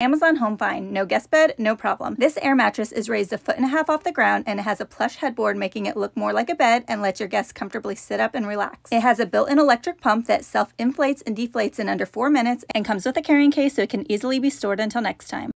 Amazon Home Fine, no guest bed, no problem. This air mattress is raised a foot and a half off the ground and it has a plush headboard making it look more like a bed and lets your guests comfortably sit up and relax. It has a built-in electric pump that self-inflates and deflates in under four minutes and comes with a carrying case so it can easily be stored until next time.